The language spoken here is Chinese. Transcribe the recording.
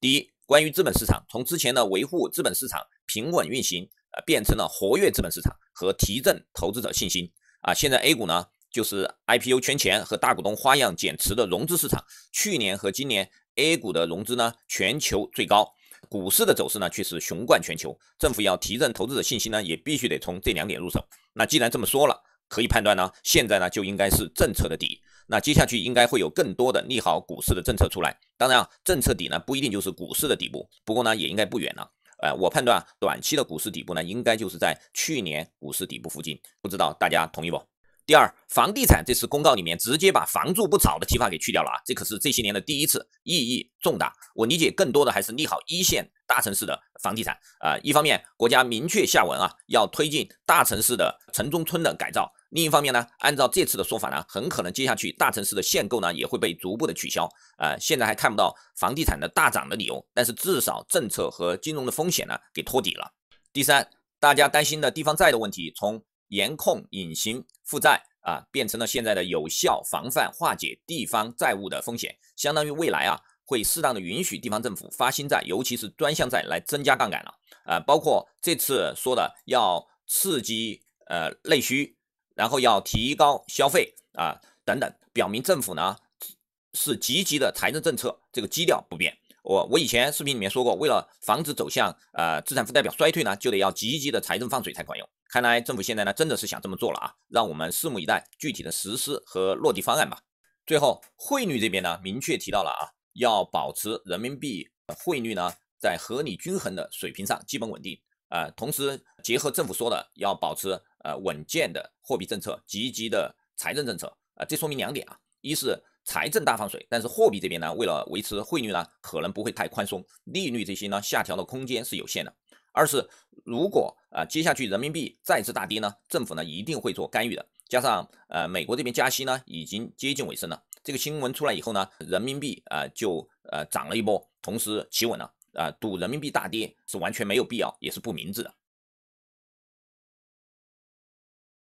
第一，关于资本市场，从之前的维护资本市场平稳运行，呃，变成了活跃资本市场和提振投资者信心啊。现在 A 股呢，就是 IPO 圈钱和大股东花样减持的融资市场。去年和今年 A 股的融资呢，全球最高。股市的走势呢，却是雄冠全球。政府要提振投资者信心呢，也必须得从这两点入手。那既然这么说了，可以判断呢，现在呢就应该是政策的底。那接下去应该会有更多的利好股市的政策出来。当然啊，政策底呢不一定就是股市的底部，不过呢也应该不远了。呃，我判断短期的股市底部呢，应该就是在去年股市底部附近。不知道大家同意不？第二，房地产这次公告里面直接把“房住不炒”的提法给去掉了啊，这可是这些年的第一次，意义重大。我理解更多的还是利好一线大城市的房地产啊。一方面，国家明确下文啊，要推进大城市的城中村的改造；另一方面呢，按照这次的说法呢，很可能接下去大城市的限购呢也会被逐步的取消啊。现在还看不到房地产的大涨的理由，但是至少政策和金融的风险呢给托底了。第三，大家担心的地方债的问题，从严控隐形负债啊，变成了现在的有效防范化解地方债务的风险，相当于未来啊会适当的允许地方政府发新债，尤其是专项债来增加杠杆了啊。包括这次说的要刺激呃内需，然后要提高消费啊等等，表明政府呢是积极的财政政策，这个基调不变。我我以前视频里面说过，为了防止走向呃资产负债表衰退呢，就得要积极的财政放水才管用。看来政府现在呢真的是想这么做了啊，让我们拭目以待具体的实施和落地方案吧。最后汇率这边呢明确提到了啊，要保持人民币汇率呢在合理均衡的水平上基本稳定啊，同时结合政府说的要保持呃稳健的货币政策、积极的财政政策啊，这说明两点啊，一是财政大放水，但是货币这边呢为了维持汇率呢可能不会太宽松，利率这些呢下调的空间是有限的。二是，如果啊接下去人民币再次大跌呢，政府呢一定会做干预的。加上呃美国这边加息呢已经接近尾声了，这个新闻出来以后呢，人民币啊就呃涨了一波，同时企稳了啊，赌人民币大跌是完全没有必要，也是不明智的。